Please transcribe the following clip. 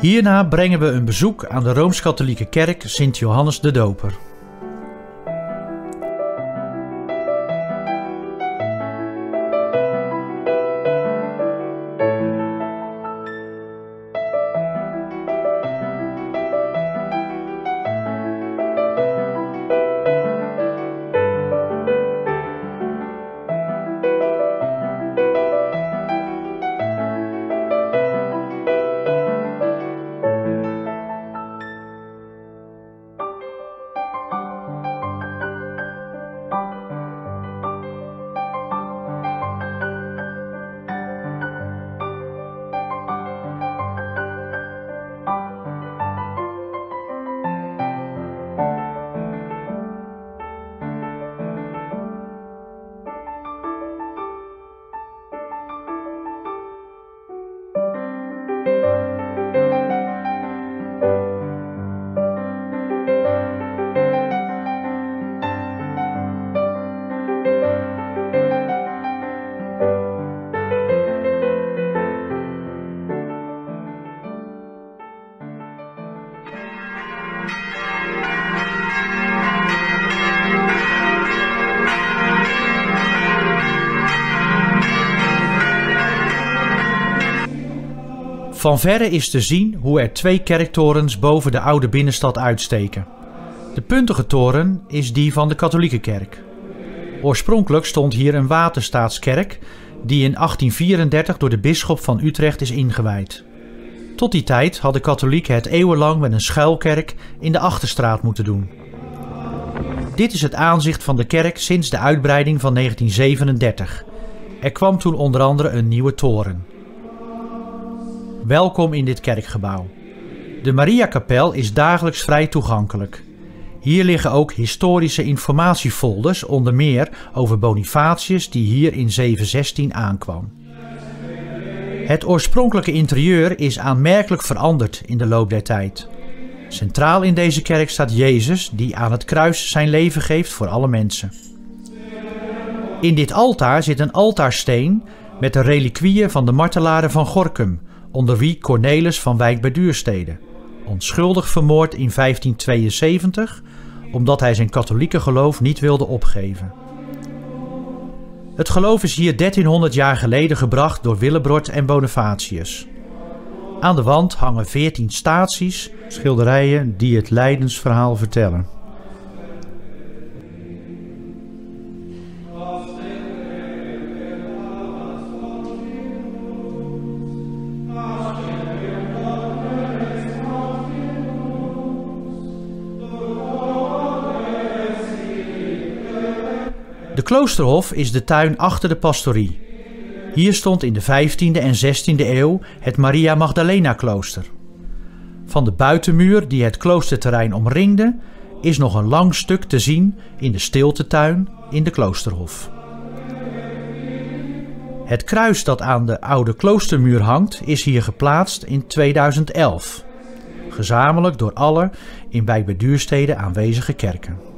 Hierna brengen we een bezoek aan de Rooms-Katholieke Kerk Sint Johannes de Doper. Van verre is te zien hoe er twee kerktorens boven de oude binnenstad uitsteken. De puntige toren is die van de katholieke kerk. Oorspronkelijk stond hier een waterstaatskerk die in 1834 door de bisschop van Utrecht is ingewijd. Tot die tijd hadden katholieken het eeuwenlang met een schuilkerk in de Achterstraat moeten doen. Dit is het aanzicht van de kerk sinds de uitbreiding van 1937. Er kwam toen onder andere een nieuwe toren. Welkom in dit kerkgebouw. De Mariakapel is dagelijks vrij toegankelijk. Hier liggen ook historische informatiefolders, onder meer over Bonifatius die hier in 716 aankwam. Het oorspronkelijke interieur is aanmerkelijk veranderd in de loop der tijd. Centraal in deze kerk staat Jezus die aan het kruis zijn leven geeft voor alle mensen. In dit altaar zit een altaarsteen met de reliquieën van de martelaren van Gorkum, onder wie Cornelis van Wijk bij Duurstede, onschuldig vermoord in 1572 omdat hij zijn katholieke geloof niet wilde opgeven. Het geloof is hier 1300 jaar geleden gebracht door Willebrord en Bonifatius. Aan de wand hangen 14 staties, schilderijen die het lijdensverhaal vertellen. Kloosterhof is de tuin achter de pastorie. Hier stond in de 15e en 16e eeuw het Maria Magdalena klooster. Van de buitenmuur die het kloosterterrein omringde, is nog een lang stuk te zien in de stiltetuin in de kloosterhof. Het kruis dat aan de oude kloostermuur hangt, is hier geplaatst in 2011. Gezamenlijk door alle in Wijk bij aanwezige kerken.